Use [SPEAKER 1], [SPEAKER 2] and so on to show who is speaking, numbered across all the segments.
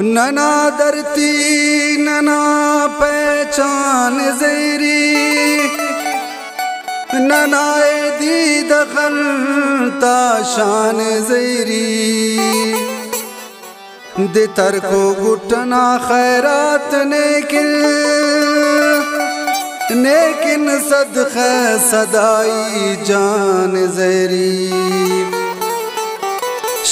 [SPEAKER 1] नना धरती नना पहचान जेरी। ननाए दी दखल ताशान जेरी। दे तर को घुटना खैरात नेकिन नेकिन सदख सदाई जान जेरी।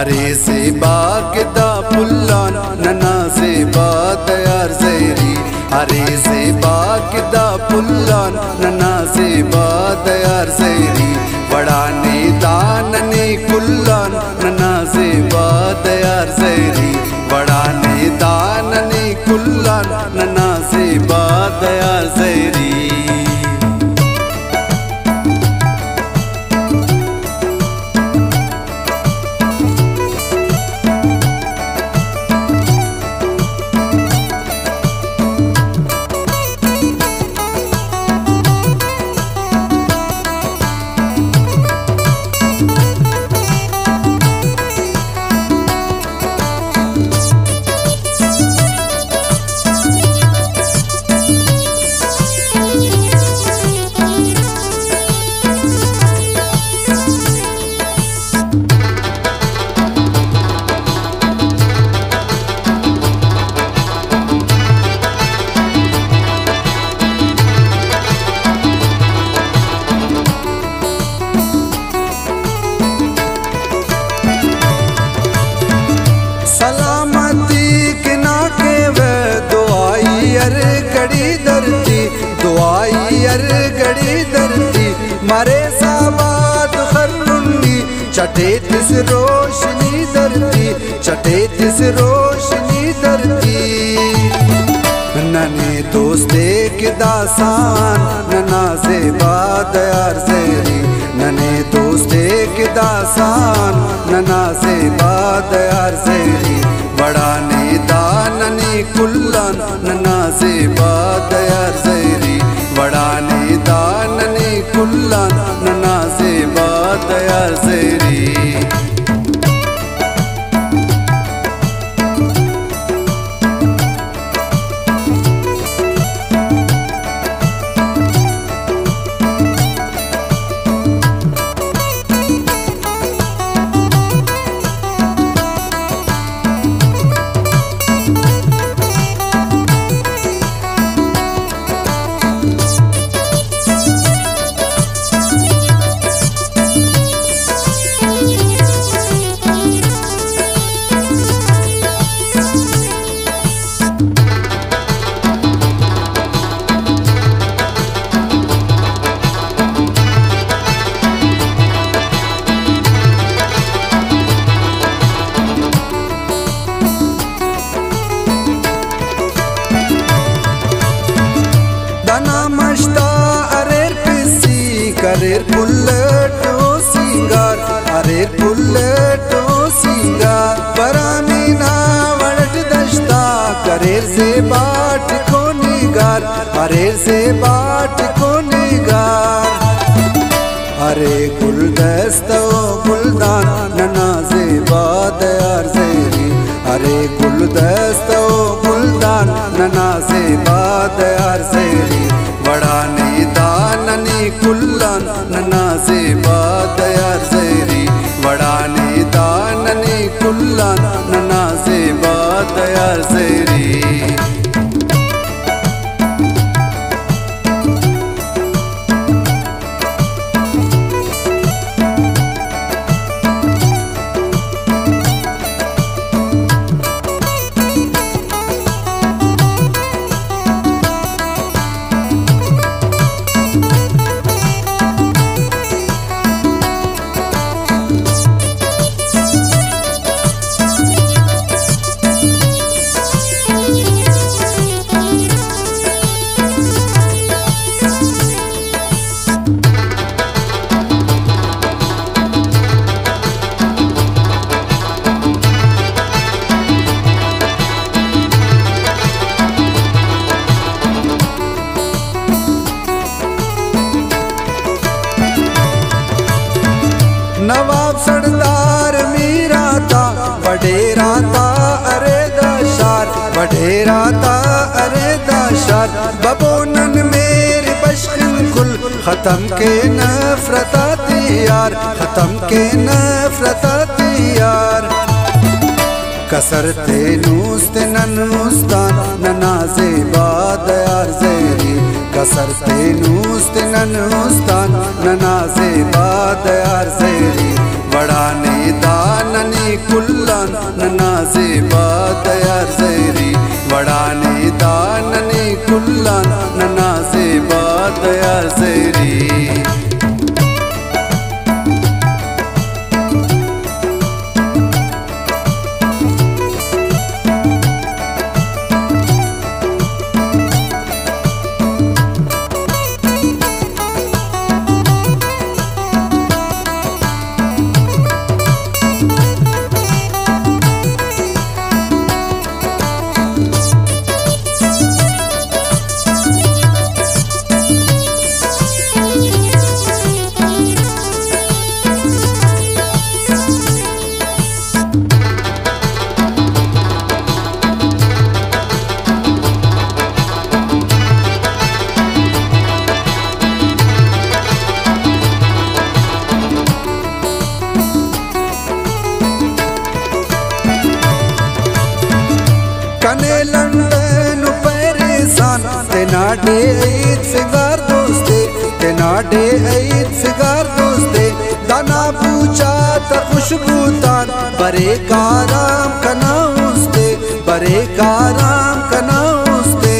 [SPEAKER 1] अरे से बागदा पुल्लान नना से बात यार जैरी अरे से बागदा पुल्लान नना से बात यार जैरी बड़ा ने दान ने कुल्लान नना से बात यार जैरी बड़ा ने दान ने कुल्लान नना से बात यार जैरी चटे तिस रोशनी धरती चटे तिस रोशनी धरती। नने दोस्ते के दासान नना से बाद यार सेरी। नने दोस्ते के दासान नना से बाद यार सेरी। बड़ा ने दाननी कुल्ला नना से बाद करेर पुल्लटो सिंगार, अरेर पुल्लटो सिंगार। परामीना वड़ट दश्ता करेर से बाट को निगार, अरेर से बाट को निगार। अरे गुलदस्तो, गुलदान नना से बात यार सेरी। अरे गुलदस्तो, गुलदान नना से बात यार नवाब सरदार मीरा था, वडेरा था, अरे दशार। वडेरा था, अरे दशार। बबोनन मेरे बशकिन कुल खत्म के नफरत यार, खत्म के नफरत यार। कसरते नूस्ते ननुस्तान ननाजे बादयार जैरी कसरते नूस्ते ननुस्तान ननाजे बादयार जैरी ननाजे बादयार जैरी बड़ाने ईद सिगार दोस्ते ते नाडे ईद सिगार दोस्ते। दाना पूछा त खुशबू तान, बरे काराम कना उस्ते बरे काराम कना उस्ते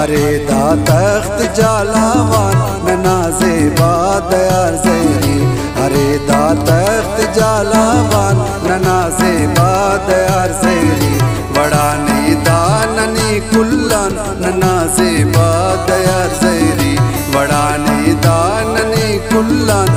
[SPEAKER 1] अरे दा तख्त जालावान ननाजे बादयार जैरी अरे दा तख्त जालावान ननाजे बादयार